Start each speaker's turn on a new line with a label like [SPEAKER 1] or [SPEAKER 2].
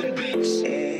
[SPEAKER 1] The Beats.